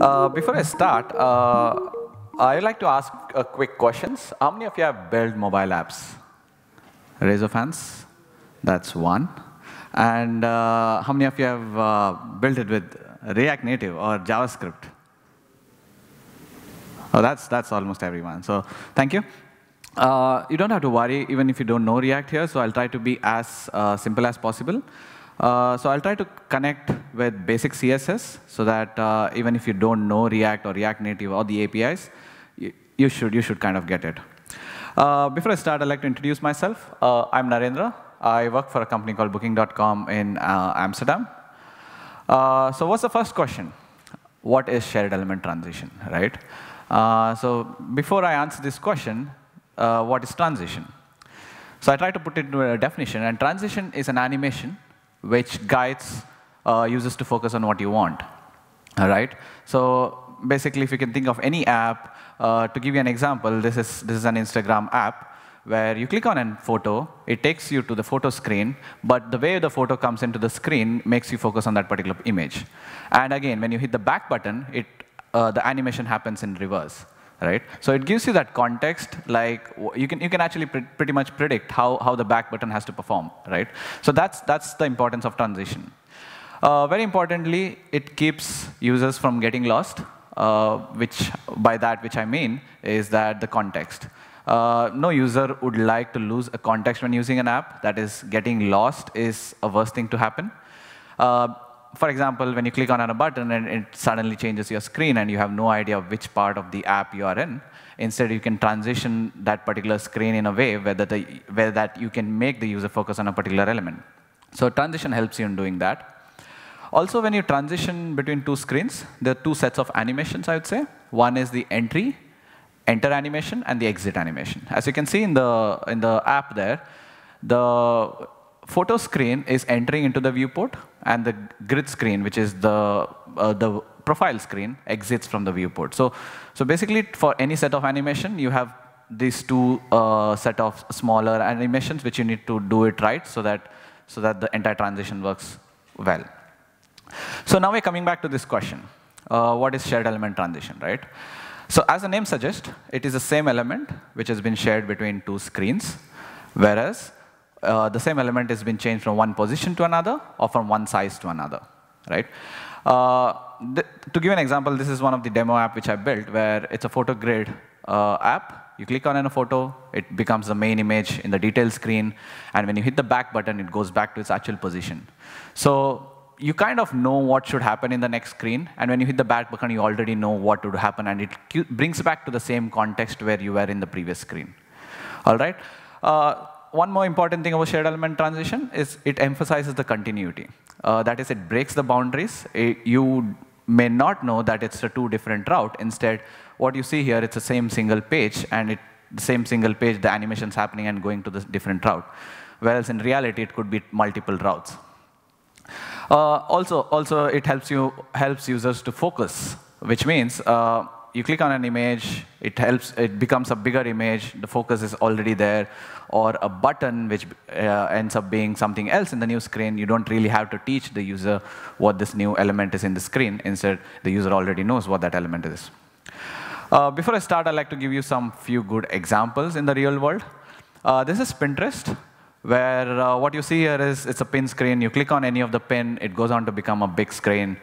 Uh, before I start, uh, I would like to ask a quick questions. How many of you have built mobile apps? Raise of hands. That's one. And uh, how many of you have uh, built it with React Native or JavaScript? Oh, that's, that's almost everyone. So thank you. Uh, you don't have to worry even if you don't know React here, so I'll try to be as uh, simple as possible. Uh, so I'll try to connect with basic CSS so that uh, even if you don't know React or React Native or the APIs, you, you should, you should kind of get it. Uh, before I start, I'd like to introduce myself. Uh, I'm Narendra. I work for a company called Booking.com in Amsterdam. So what's the first question? What is shared element transition, right? so before I answer this question, what is transition? So I try to put it into a definition, and transition is an animation which guides uh, users to focus on what you want. All right? So basically, if you can think of any app, uh, to give you an example, this is, this is an Instagram app where you click on a photo, it takes you to the photo screen, but the way the photo comes into the screen makes you focus on that particular image. And again, when you hit the back button, it, uh, the animation happens in reverse right? So it gives you that context, like you can, you can actually pre pretty much predict how, how the back button has to perform, right? So that's, that's the importance of transition. Uh, very importantly, it keeps users from getting lost, uh, which by that which I mean is that the context. Uh, no user would like to lose a context when using an app. That is, getting lost is a worst thing to happen. Uh, for example, when you click on a button and it suddenly changes your screen and you have no idea which part of the app you are in, instead you can transition that particular screen in a way where, the, where that you can make the user focus on a particular element. So transition helps you in doing that. Also, when you transition between two screens, there are two sets of animations, I would say. One is the entry, enter animation, and the exit animation. As you can see in the, in the app there, the photo screen is entering into the viewport, and the grid screen, which is the, uh, the profile screen, exits from the viewport. So, so basically, for any set of animation, you have these two uh, set of smaller animations, which you need to do it right so that, so that the entire transition works well. So now we're coming back to this question. Uh, what is shared element transition, right? So as the name suggests, it is the same element which has been shared between two screens, whereas uh, the same element has been changed from one position to another or from one size to another, right? Uh, to give an example, this is one of the demo app which I built where it's a photo grid uh, app. You click on a photo, it becomes the main image in the detail screen, and when you hit the back button, it goes back to its actual position. So you kind of know what should happen in the next screen, and when you hit the back button, you already know what would happen, and it brings back to the same context where you were in the previous screen. All right? Uh, one more important thing about shared element transition is it emphasizes the continuity. Uh, that is, it breaks the boundaries. It, you may not know that it's a two different route. Instead, what you see here, it's the same single page, and it, the same single page, the animation's happening and going to the different route. Whereas in reality, it could be multiple routes. Uh, also, also, it helps you helps users to focus, which means uh, you click on an image, it helps, it becomes a bigger image, the focus is already there, or a button which uh, ends up being something else in the new screen, you don't really have to teach the user what this new element is in the screen. Instead, the user already knows what that element is. Uh, before I start, I'd like to give you some few good examples in the real world. Uh, this is Pinterest, where uh, what you see here is it's a pin screen. You click on any of the pin, it goes on to become a big screen.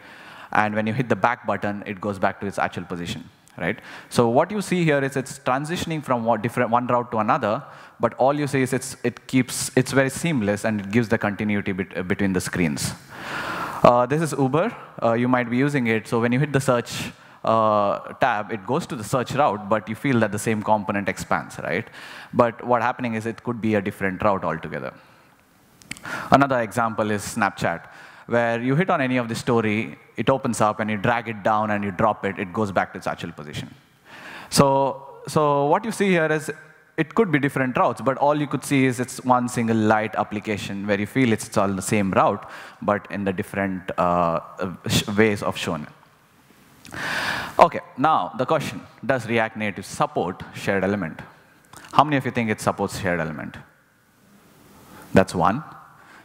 And when you hit the back button, it goes back to its actual position right? So what you see here is it's transitioning from one, different, one route to another, but all you see is it's, it keeps, it's very seamless and it gives the continuity bit, uh, between the screens. Uh, this is Uber. Uh, you might be using it. So when you hit the search uh, tab, it goes to the search route, but you feel that the same component expands, right? But what happening is it could be a different route altogether. Another example is Snapchat where you hit on any of the story, it opens up and you drag it down and you drop it, it goes back to its actual position. So, so what you see here is it could be different routes, but all you could see is it's one single light application where you feel it's, it's all the same route, but in the different uh, ways of showing it. Okay, now the question, does React Native support shared element? How many of you think it supports shared element? That's one.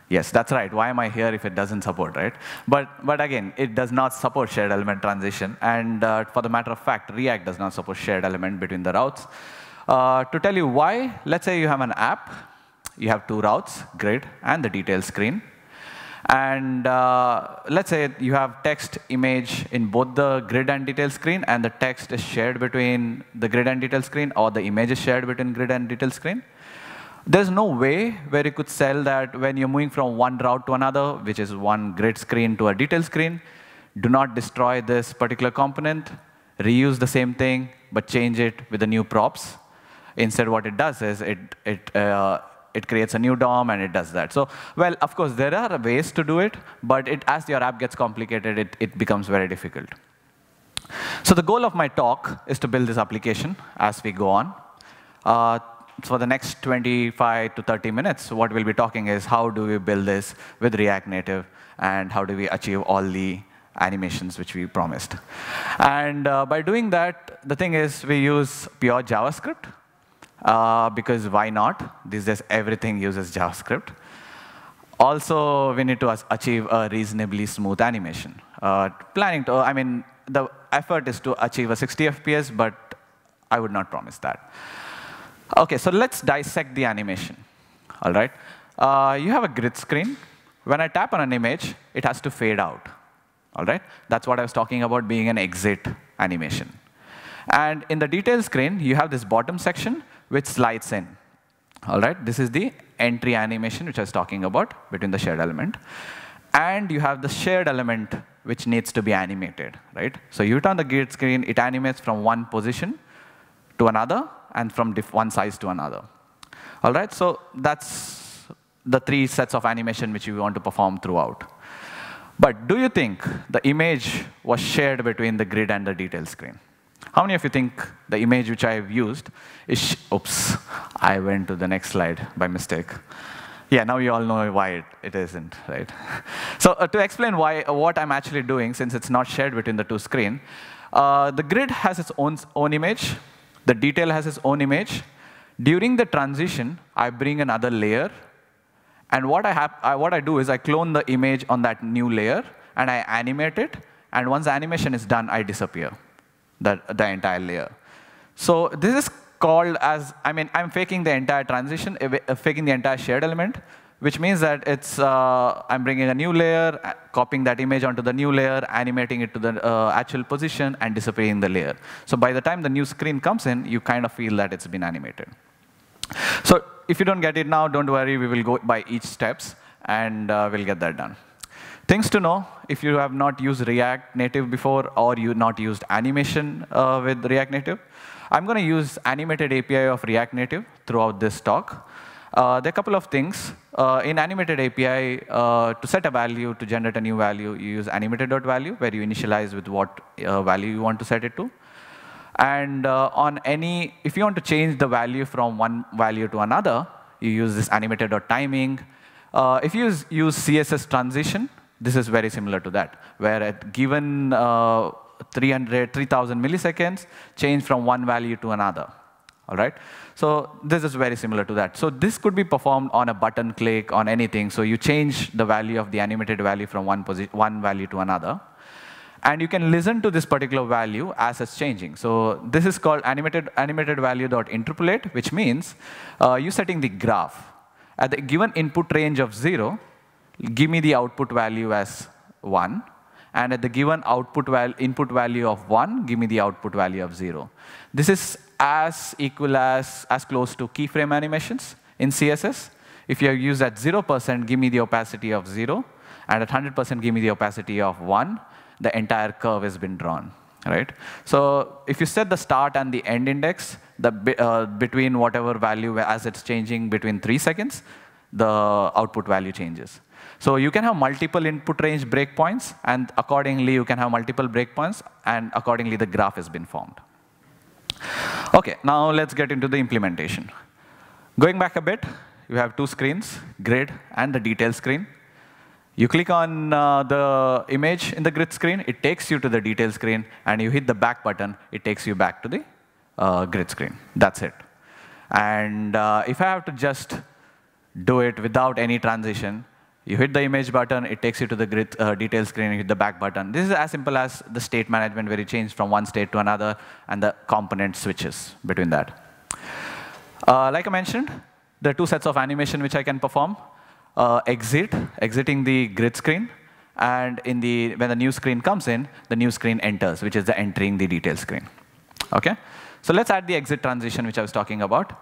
Yes, that's right. Why am I here if it doesn't support, right? But, but again, it does not support shared element transition. And uh, for the matter of fact, React does not support shared element between the routes. Uh, to tell you why, let's say you have an app. You have two routes, grid and the detail screen. And uh, let's say you have text image in both the grid and detail screen, and the text is shared between the grid and detail screen, or the image is shared between grid and detail screen. There's no way where you could sell that when you're moving from one route to another, which is one grid screen to a detail screen, do not destroy this particular component, reuse the same thing, but change it with the new props. Instead, what it does is it, it, uh, it creates a new DOM and it does that. So, well, of course, there are ways to do it, but it, as your app gets complicated, it, it becomes very difficult. So the goal of my talk is to build this application as we go on. Uh, for the next 25 to 30 minutes, what we'll be talking is how do we build this with React Native and how do we achieve all the animations which we promised. And uh, by doing that, the thing is we use pure JavaScript uh, because why not? These days, everything uses JavaScript. Also, we need to achieve a reasonably smooth animation. Uh, planning to, I mean, the effort is to achieve a 60 FPS, but I would not promise that. OK, so let's dissect the animation. All right. Uh, you have a grid screen. When I tap on an image, it has to fade out. All right. That's what I was talking about being an exit animation. And in the detail screen, you have this bottom section which slides in. All right. This is the entry animation which I was talking about between the shared element. And you have the shared element which needs to be animated. right? So you turn the grid screen, it animates from one position to another, and from one size to another. All right, so that's the three sets of animation which you want to perform throughout. But do you think the image was shared between the grid and the detail screen? How many of you think the image which I've used is, oops, I went to the next slide by mistake. Yeah, now you all know why it, it isn't, right? So uh, to explain why, uh, what I'm actually doing, since it's not shared between the two screen, uh, the grid has its own, own image, the detail has its own image. During the transition, I bring another layer. And what I, I, what I do is I clone the image on that new layer, and I animate it. And once animation is done, I disappear, the, the entire layer. So this is called as, I mean, I'm faking the entire transition, uh, faking the entire shared element which means that it's, uh, I'm bringing a new layer, uh, copying that image onto the new layer, animating it to the uh, actual position, and disappearing the layer. So by the time the new screen comes in, you kind of feel that it's been animated. So if you don't get it now, don't worry. We will go by each steps, and uh, we'll get that done. Things to know, if you have not used React Native before, or you not used animation uh, with React Native, I'm going to use animated API of React Native throughout this talk. Uh, there are a couple of things. Uh, in animated API, uh, to set a value, to generate a new value, you use animated.value, where you initialize with what uh, value you want to set it to. And uh, on any, if you want to change the value from one value to another, you use this animated.timing. Uh, if you use, use CSS transition, this is very similar to that, where at given 300, 3000 milliseconds, change from one value to another. All right? So this is very similar to that. So this could be performed on a button click, on anything. So you change the value of the animated value from one, one value to another. And you can listen to this particular value as it's changing. So this is called animated, animated value.interpolate, which means uh, you're setting the graph. At the given input range of 0, give me the output value as 1. And at the given output val input value of 1, give me the output value of 0. This is as equal as, as close to keyframe animations in CSS. If you use at 0%, give me the opacity of 0. And at 100%, give me the opacity of 1. The entire curve has been drawn. Right? So if you set the start and the end index the, uh, between whatever value as it's changing between 3 seconds, the output value changes. So you can have multiple input range breakpoints, and accordingly, you can have multiple breakpoints, and accordingly, the graph has been formed. OK, now let's get into the implementation. Going back a bit, you have two screens, grid and the detail screen. You click on uh, the image in the grid screen, it takes you to the detail screen, and you hit the back button, it takes you back to the uh, grid screen. That's it. And uh, if I have to just do it without any transition. You hit the image button, it takes you to the grid, uh, detail screen, you hit the back button. This is as simple as the state management where you change from one state to another and the component switches between that. Uh, like I mentioned, there are two sets of animation which I can perform. Uh, exit, exiting the grid screen, and in the, when the new screen comes in, the new screen enters, which is the entering the detail screen. Okay? So let's add the exit transition, which I was talking about.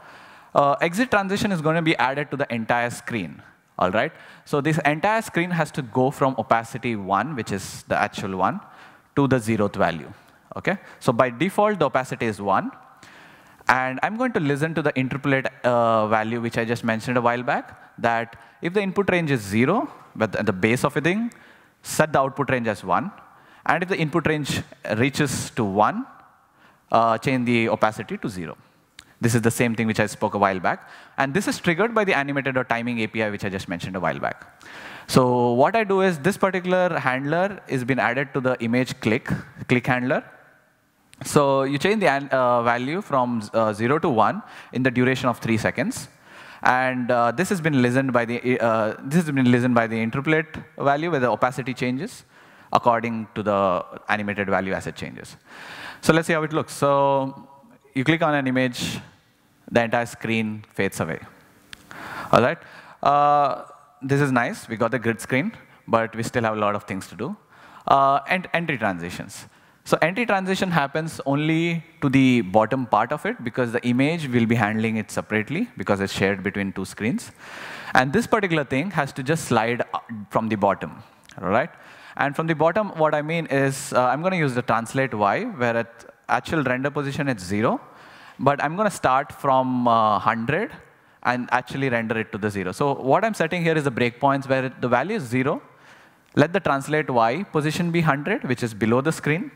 Uh, exit transition is going to be added to the entire screen. All right? So this entire screen has to go from opacity 1, which is the actual one, to the zeroth value. Okay? So by default, the opacity is 1. And I'm going to listen to the interpolate uh, value, which I just mentioned a while back, that if the input range is 0, but at the base of a thing, set the output range as 1. And if the input range reaches to 1, uh, change the opacity to 0. This is the same thing which I spoke a while back. And this is triggered by the animated or timing API, which I just mentioned a while back. So what I do is this particular handler is been added to the image click, click handler. So you change the uh, value from uh, 0 to 1 in the duration of 3 seconds. And uh, this has been listened by the uh, this has been listened by the interpolate value where the opacity changes according to the animated value as it changes. So let's see how it looks. So you click on an image, the entire screen fades away. All right. Uh, this is nice. We got the grid screen, but we still have a lot of things to do. Uh, and entry transitions. So entry transition happens only to the bottom part of it because the image will be handling it separately because it's shared between two screens. And this particular thing has to just slide from the bottom, all right? And from the bottom, what I mean is uh, I'm going to use the translate y, where at actual render position is 0. But I'm going to start from uh, 100 and actually render it to the 0. So what I'm setting here is the breakpoints where the value is 0. Let the translate y position be 100, which is below the screen.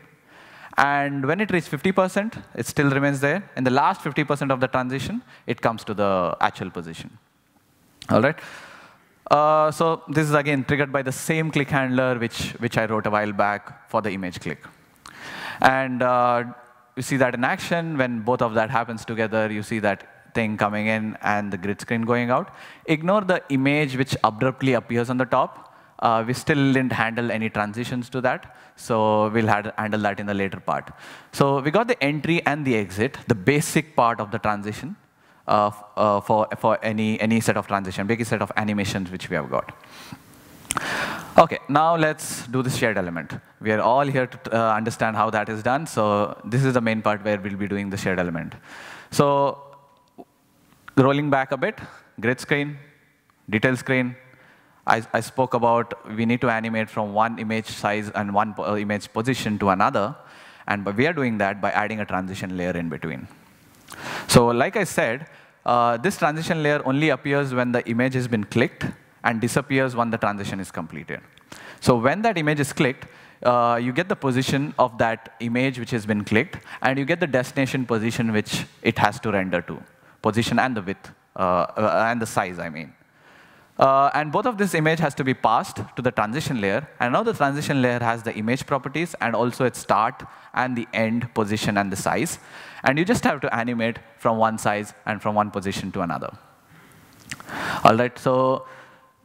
And when it reaches 50%, it still remains there. In the last 50% of the transition, it comes to the actual position. All right? Uh, so this is again triggered by the same click handler which, which I wrote a while back for the image click. And uh, you see that in action, when both of that happens together, you see that thing coming in and the grid screen going out. Ignore the image which abruptly appears on the top. Uh, we still didn't handle any transitions to that, so we'll handle that in the later part. So we got the entry and the exit, the basic part of the transition uh, uh, for, for any, any set of transition, big set of animations which we have got. OK, now let's do the shared element. We are all here to uh, understand how that is done. So this is the main part where we'll be doing the shared element. So rolling back a bit, grid screen, detail screen. I, I spoke about we need to animate from one image size and one po image position to another. And we are doing that by adding a transition layer in between. So like I said, uh, this transition layer only appears when the image has been clicked and disappears when the transition is completed. So when that image is clicked, uh, you get the position of that image which has been clicked, and you get the destination position which it has to render to, position and the width, uh, uh, and the size, I mean. Uh, and both of this image has to be passed to the transition layer. And now the transition layer has the image properties and also its start and the end position and the size. And you just have to animate from one size and from one position to another. All right, so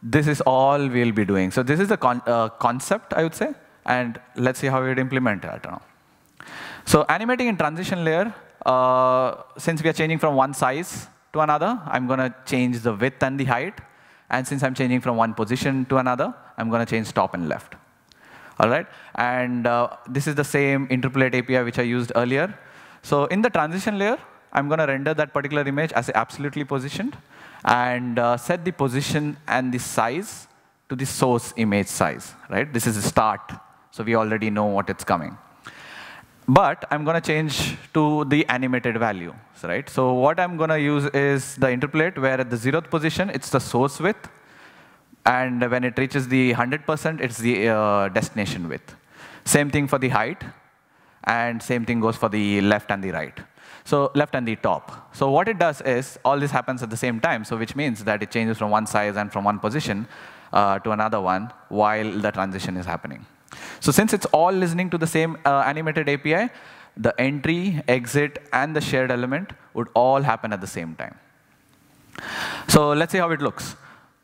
this is all we'll be doing. So this is the con uh, concept, I would say. And let's see how we'd implement it. So animating in transition layer, uh, since we are changing from one size to another, I'm going to change the width and the height. And since I'm changing from one position to another, I'm going to change top and left. All right? And uh, this is the same interpolate API which I used earlier. So in the transition layer, I'm going to render that particular image as absolutely positioned and uh, set the position and the size to the source image size. Right? This is the start. So we already know what it's coming. But I'm going to change to the animated value, right? So what I'm going to use is the interpolate, where at the zeroth position, it's the source width. And when it reaches the 100%, it's the uh, destination width. Same thing for the height. And same thing goes for the left and the right. So left and the top. So what it does is, all this happens at the same time, so which means that it changes from one size and from one position uh, to another one while the transition is happening. So since it's all listening to the same uh, animated API, the entry, exit, and the shared element would all happen at the same time. So let's see how it looks.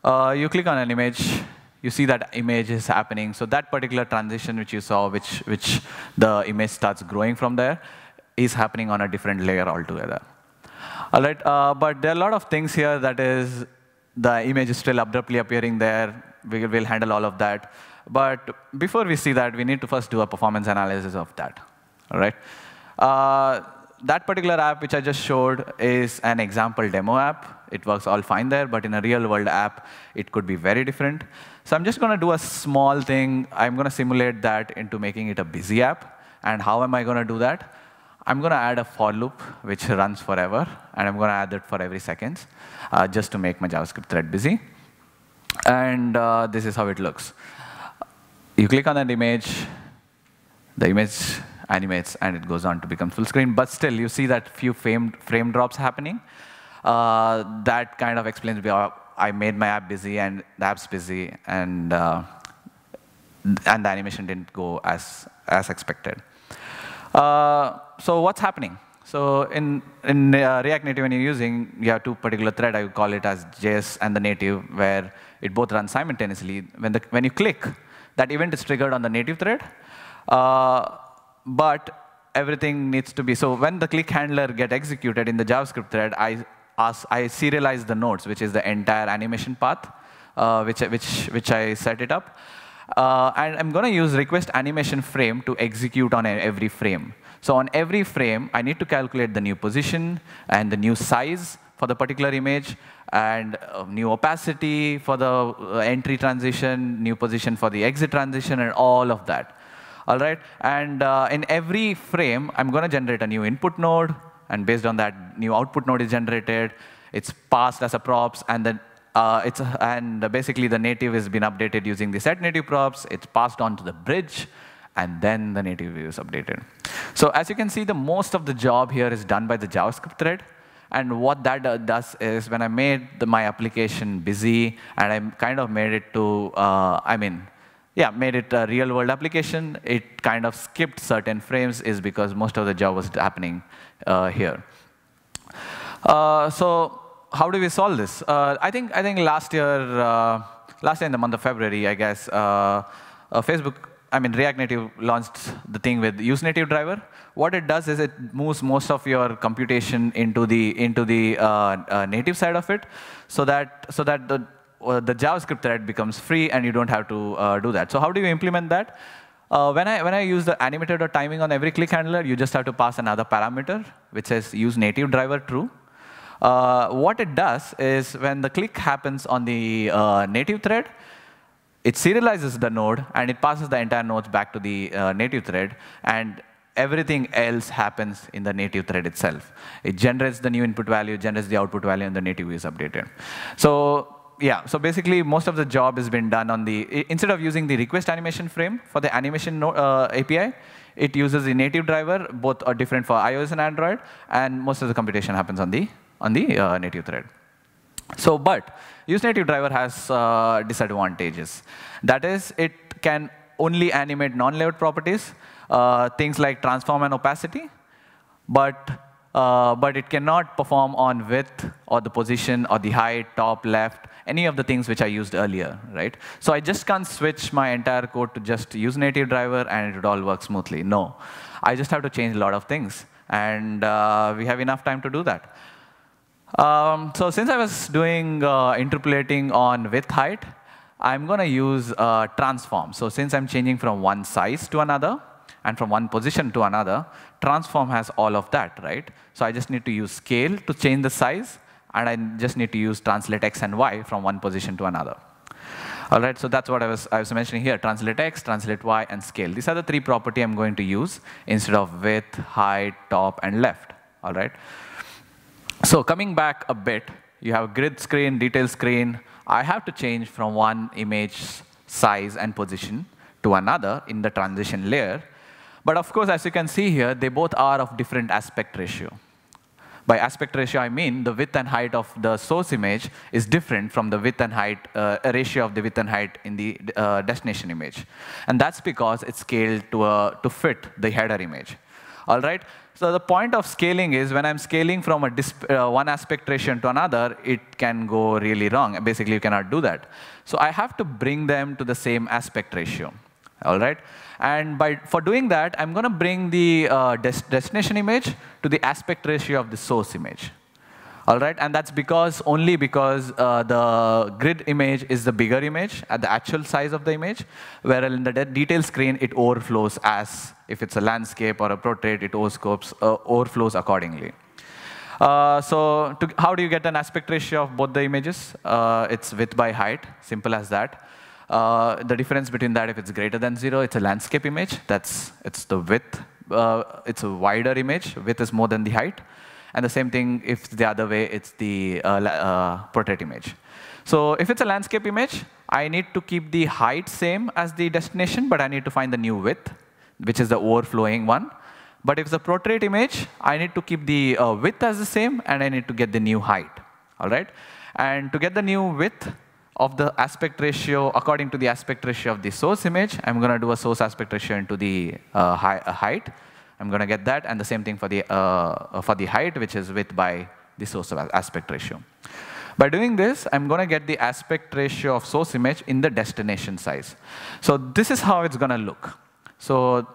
Uh, you click on an image, you see that image is happening. So that particular transition which you saw, which, which the image starts growing from there, is happening on a different layer altogether. All right, uh, but there are a lot of things here that is, the image is still abruptly appearing there. We will handle all of that. But before we see that, we need to first do a performance analysis of that. All right. Uh, that particular app which I just showed is an example demo app. It works all fine there, but in a real world app, it could be very different. So I'm just going to do a small thing. I'm going to simulate that into making it a busy app. And how am I going to do that? I'm going to add a for loop which runs forever, and I'm going to add it for every second, uh, just to make my JavaScript thread busy. And uh, this is how it looks. You click on that image, the image animates, and it goes on to become full screen. But still, you see that few frame, frame drops happening. Uh, that kind of explains why I made my app busy, and the app's busy, and, uh, and the animation didn't go as, as expected. Uh, so what's happening? So in, in uh, React Native, when you're using, you have two particular thread. I would call it as JS and the native, where it both runs simultaneously. When, the, when you click, that event is triggered on the native thread. Uh, but everything needs to be, so when the click handler get executed in the JavaScript thread, I, ask, I serialize the nodes, which is the entire animation path, uh, which, which, which I set it up. Uh, and I'm going to use request animation frame to execute on every frame. So on every frame, I need to calculate the new position and the new size for the particular image, and uh, new opacity for the uh, entry transition, new position for the exit transition, and all of that. All right, and uh, in every frame, I'm going to generate a new input node, and based on that, new output node is generated. It's passed as a props, and then uh, it's and basically the native has been updated using the set native props. It's passed on to the bridge, and then the native view is updated. So as you can see, the most of the job here is done by the JavaScript thread. And what that does is when I made the, my application busy and I kind of made it to, uh, I mean, yeah, made it a real world application, it kind of skipped certain frames is because most of the job was happening uh, here. Uh, so how do we solve this? Uh, I think I think last year, uh, last year in the month of February, I guess, uh, Facebook I mean, React Native launched the thing with use native driver. What it does is it moves most of your computation into the into the uh, uh, native side of it, so that so that the uh, the JavaScript thread becomes free and you don't have to uh, do that. So how do you implement that? Uh, when I when I use the animated or timing on every click handler, you just have to pass another parameter which says use native driver true. Uh, what it does is when the click happens on the native thread, it serializes the node, and it passes the entire nodes back to the uh, native thread, and everything else happens in the native thread itself. It generates the new input value, generates the output value, and the native is updated. So yeah, so basically most of the job has been done on the, instead of using the request animation frame for the animation uh, API, it uses the native driver, both are different for iOS and Android, and most of the computation happens on the, on the uh, native thread. So, but useNative driver has uh, disadvantages. That is, it can only animate non-layout properties, uh, things like transform and opacity, but, uh, but it cannot perform on width or the position or the height, top, left, any of the things which I used earlier, right? So I just can't switch my entire code to just use native driver and it would all work smoothly. No, I just have to change a lot of things. And uh, we have enough time to do that. Um, so since I was doing uh, interpolating on width height, I'm going to use uh, transform. So since I'm changing from one size to another and from one position to another, transform has all of that, right? So I just need to use scale to change the size, and I just need to use translate x and y from one position to another. All right, so that's what I was, I was mentioning here, translate x, translate y, and scale. These are the three property I'm going to use instead of width, height, top, and left. All right. So coming back a bit, you have grid screen, detail screen. I have to change from one image size and position to another in the transition layer. But of course, as you can see here, they both are of different aspect ratio. By aspect ratio, I mean the width and height of the source image is different from the width and height, uh, ratio of the width and height in the uh, destination image. And that's because it's scaled to, uh, to fit the header image. All right. So the point of scaling is when I'm scaling from a uh, one aspect ratio to another, it can go really wrong. Basically, you cannot do that. So I have to bring them to the same aspect ratio. All right. And by, for doing that, I'm going to bring the uh, des destination image to the aspect ratio of the source image. All right, and that's because only because uh, the grid image is the bigger image at the actual size of the image, whereas in the de detail screen it overflows as if it's a landscape or a portrait, it overscopes, uh, overflows accordingly. Uh, so to, how do you get an aspect ratio of both the images? Uh, it's width by height, simple as that. Uh, the difference between that, if it's greater than zero, it's a landscape image. That's it's the width. Uh, it's a wider image. Width is more than the height. And the same thing if the other way, it's the uh, uh, portrait image. So if it's a landscape image, I need to keep the height same as the destination, but I need to find the new width, which is the overflowing one. But if it's a portrait image, I need to keep the uh, width as the same, and I need to get the new height. All right? And to get the new width of the aspect ratio, according to the aspect ratio of the source image, I'm going to do a source aspect ratio into the uh, height. I'm going to get that, and the same thing for the, uh, for the height, which is width by the source of aspect ratio. By doing this, I'm going to get the aspect ratio of source image in the destination size. So this is how it's going to look. So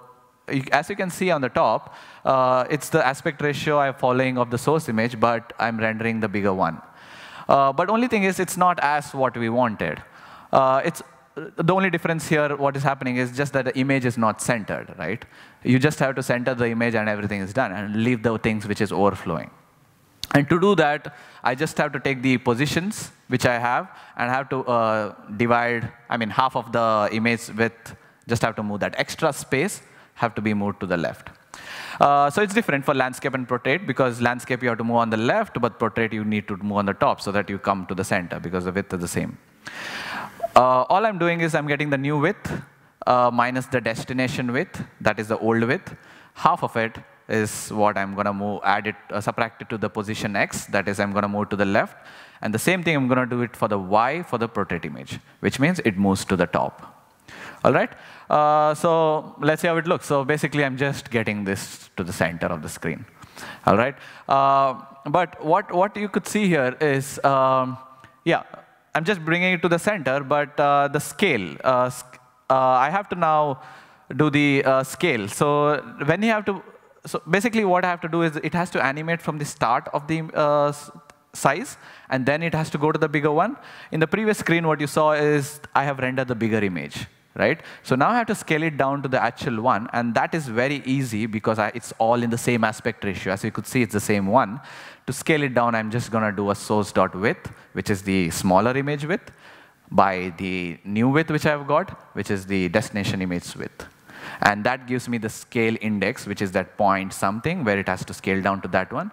as you can see on the top, uh, it's the aspect ratio I'm following of the source image, but I'm rendering the bigger one. Uh, but only thing is, it's not as what we wanted. Uh, it's the only difference here, what is happening is just that the image is not centered, right? You just have to center the image and everything is done and leave the things which is overflowing. And to do that, I just have to take the positions which I have and have to uh, divide, I mean, half of the image width, just have to move that extra space, have to be moved to the left. Uh, so it's different for landscape and portrait because landscape you have to move on the left, but portrait you need to move on the top so that you come to the center because the width is the same. Uh, all I'm doing is I'm getting the new width uh, minus the destination width, that is the old width. Half of it is what I'm going to move, add it, uh, subtract it to the position x, that is I'm going to move to the left. And the same thing I'm going to do it for the y for the portrait image, which means it moves to the top. All right? Uh, so let's see how it looks. So basically, I'm just getting this to the center of the screen. All right? Uh, but what, what you could see here is, um, yeah, I'm just bringing it to the center, but uh, the scale, uh, uh, I have to now do the uh, scale. So when you have to, so basically what I have to do is it has to animate from the start of the uh, size, and then it has to go to the bigger one. In the previous screen, what you saw is I have rendered the bigger image right? So now I have to scale it down to the actual one, and that is very easy because I, it's all in the same aspect ratio. As you could see, it's the same one. To scale it down, I'm just going to do a source.width, which is the smaller image width, by the new width which I've got, which is the destination image width. And that gives me the scale index, which is that point something, where it has to scale down to that one.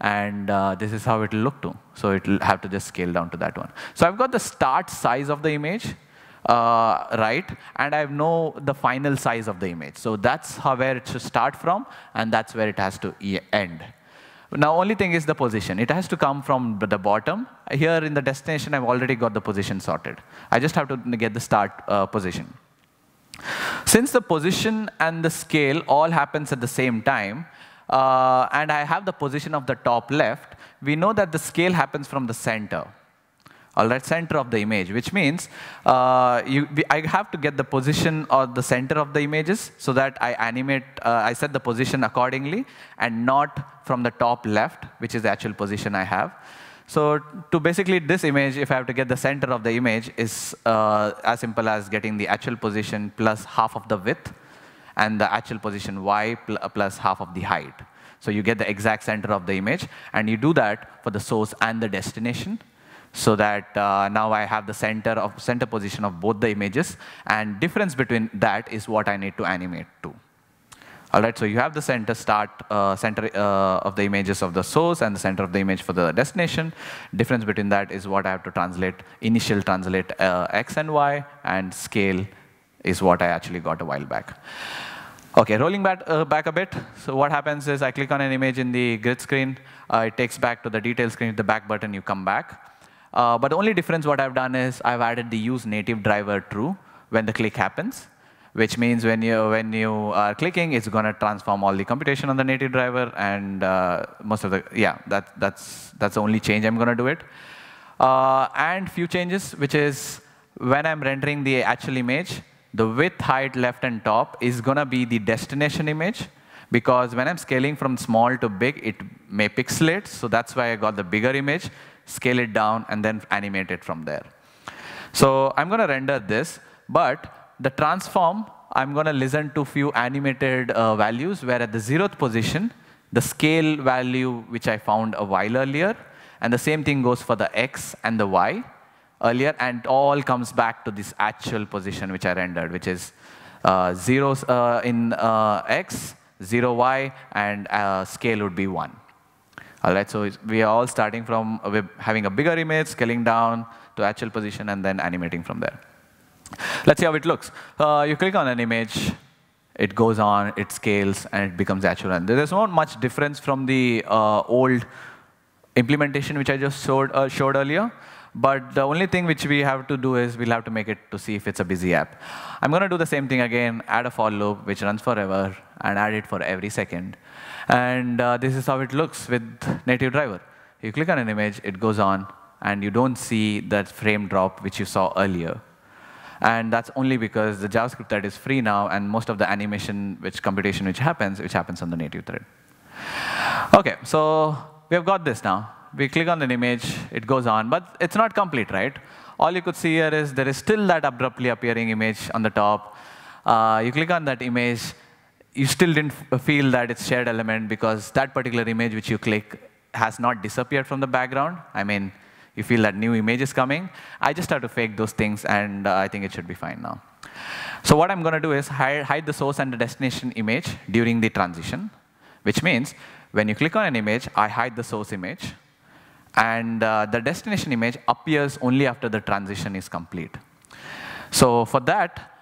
And uh, this is how it will look to. So it will have to just scale down to that one. So I've got the start size of the image, uh, right, and I know the final size of the image. So that's how where it should start from, and that's where it has to end. Now, only thing is the position. It has to come from the bottom. Here in the destination, I've already got the position sorted. I just have to get the start uh, position. Since the position and the scale all happens at the same time, uh, and I have the position of the top left, we know that the scale happens from the center all right, center of the image, which means uh, you, I have to get the position or the center of the images so that I animate, uh, I set the position accordingly and not from the top left, which is the actual position I have. So to basically this image, if I have to get the center of the image, is uh, as simple as getting the actual position plus half of the width and the actual position y pl plus half of the height. So you get the exact center of the image, and you do that for the source and the destination so that uh, now I have the center of center position of both the images, and difference between that is what I need to animate to. All right, so you have the center start uh, center uh, of the images of the source and the center of the image for the destination. Difference between that is what I have to translate. Initial translate uh, x and y, and scale is what I actually got a while back. Okay, rolling back, uh, back a bit. So what happens is I click on an image in the grid screen. Uh, it takes back to the detail screen. The back button, you come back. Uh, but the only difference what I've done is I've added the use native driver true when the click happens. which means when you, when you are clicking, it's going to transform all the computation on the native driver, and uh, most of the, yeah, that, that's, that's the only change I'm going to do it. Uh, and few changes, which is when I'm rendering the actual image, the width, height, left, and top is going to be the destination image, because when I'm scaling from small to big, it may pixelate, so that's why I got the bigger image, scale it down, and then animate it from there. So I'm going to render this, but the transform, I'm going to listen to few animated uh, values where at the zeroth position, the scale value which I found a while earlier, and the same thing goes for the x and the y earlier, and all comes back to this actual position which I rendered, which is uh, zeros uh, in uh, x, 0 y, and uh, scale would be 1. All right, so we are all starting from having a bigger image, scaling down to actual position, and then animating from there. Let's see how it looks. Uh, you click on an image, it goes on, it scales, and it becomes actual. And there's not much difference from the uh, old implementation which I just showed, uh, showed earlier. But the only thing which we have to do is we'll have to make it to see if it's a busy app. I'm going to do the same thing again, add a for loop which runs forever, and add it for every second. And uh, this is how it looks with native driver. You click on an image, it goes on, and you don't see that frame drop which you saw earlier. And that's only because the JavaScript thread is free now, and most of the animation, which computation which happens, which happens on the native thread. OK, so we have got this now. We click on an image, it goes on, but it's not complete, right? All you could see here is there is still that abruptly appearing image on the top. Uh, you click on that image, you still didn't feel that it's shared element because that particular image which you click has not disappeared from the background. I mean, you feel that new image is coming. I just have to fake those things, and uh, I think it should be fine now. So what I'm going to do is hide, hide the source and the destination image during the transition, which means when you click on an image, I hide the source image, and uh, the destination image appears only after the transition is complete. So for that,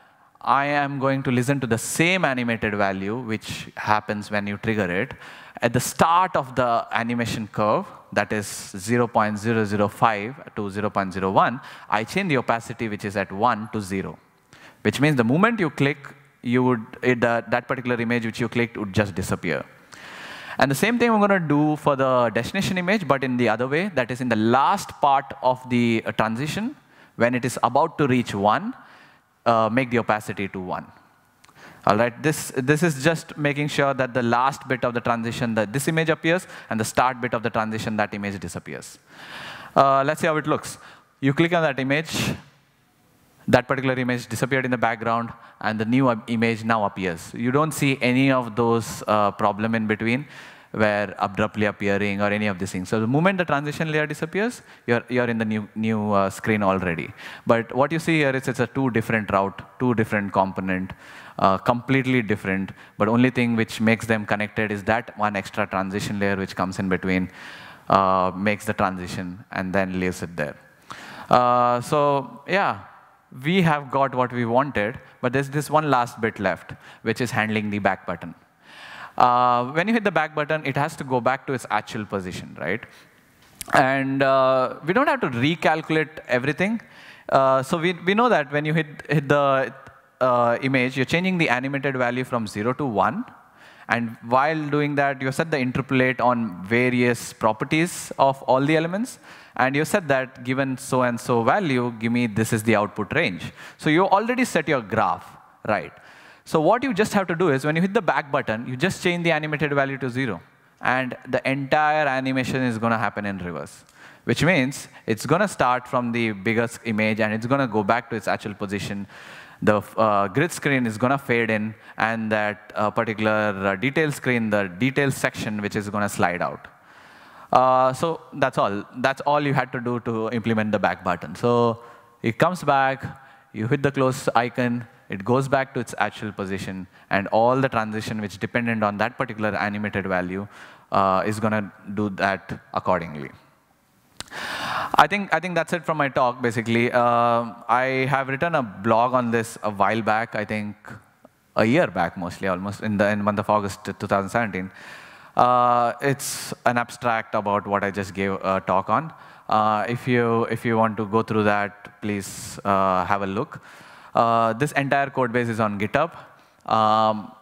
I am going to listen to the same animated value, which happens when you trigger it, at the start of the animation curve, that is 0.005 to 0.01, I change the opacity, which is at 1 to 0, which means the moment you click, you would, it, uh, that particular image which you clicked would just disappear. And the same thing I'm going to do for the destination image, but in the other way, that is in the last part of the uh, transition, when it is about to reach 1, uh, make the opacity to 1. All right, this, this is just making sure that the last bit of the transition, that this image appears, and the start bit of the transition, that image disappears. Uh, let's see how it looks. You click on that image, that particular image disappeared in the background, and the new image now appears. You don't see any of those uh, problem in between where abruptly appearing or any of these things. So the moment the transition layer disappears, you're, you're in the new, new uh, screen already. But what you see here is it's a two different route, two different component, uh, completely different. But only thing which makes them connected is that one extra transition layer which comes in between, uh, makes the transition, and then leaves it there. Uh, so yeah, we have got what we wanted, but there's this one last bit left, which is handling the back button. Uh, when you hit the back button, it has to go back to its actual position, right? And uh, we don't have to recalculate everything. Uh, so we, we know that when you hit, hit the uh, image, you're changing the animated value from 0 to 1. And while doing that, you set the interpolate on various properties of all the elements. And you said that given so and so value, give me this is the output range. So you already set your graph, right? So what you just have to do is when you hit the back button, you just change the animated value to zero. And the entire animation is going to happen in reverse, which means it's going to start from the biggest image and it's going to go back to its actual position. The uh, grid screen is going to fade in, and that uh, particular uh, detail screen, the detail section, which is going to slide out. Uh, so that's all. That's all you had to do to implement the back button. So it comes back, you hit the close icon, it goes back to its actual position, and all the transition which dependent on that particular animated value uh, is going to do that accordingly. I think, I think that's it from my talk, basically. Uh, I have written a blog on this a while back, I think a year back mostly, almost, in the, in month of August 2017. Uh, it's an abstract about what I just gave a talk on. Uh, if, you, if you want to go through that, please uh, have a look. Uh, this entire code base is on GitHub. Um,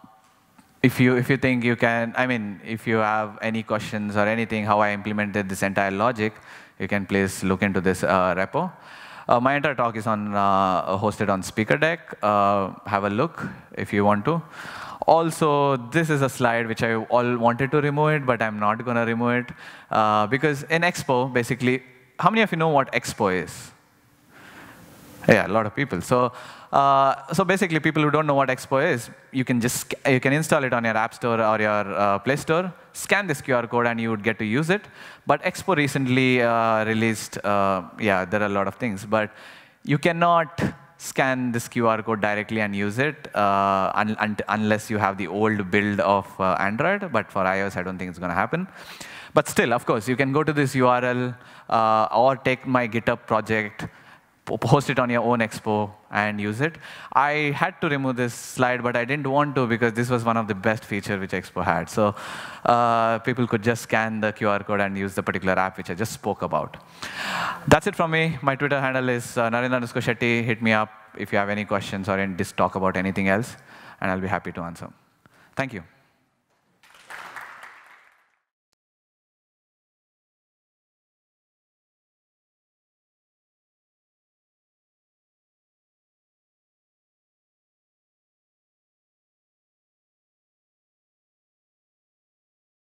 if you if you think you can, I mean, if you have any questions or anything, how I implemented this entire logic, you can please look into this uh, repo. Uh, my entire talk is on uh, hosted on SpeakerDeck. Uh, have a look if you want to. Also, this is a slide which I all wanted to remove it, but I'm not going to remove it uh, because in Expo, basically, how many of you know what Expo is? Yeah, a lot of people. So, uh, so basically, people who don't know what Expo is, you can just you can install it on your App Store or your uh, Play Store, scan this QR code, and you would get to use it. But Expo recently uh, released, uh, yeah, there are a lot of things, but you cannot scan this QR code directly and use it uh, un un unless you have the old build of uh, Android. But for iOS, I don't think it's going to happen. But still, of course, you can go to this URL or take my GitHub project host it on your own expo and use it. I had to remove this slide, but I didn't want to because this was one of the best features which Expo had. So uh, people could just scan the QR code and use the particular app which I just spoke about. That's it from me. My Twitter handle is uh, Shetty. Hit me up if you have any questions or just talk about anything else, and I'll be happy to answer. Thank you.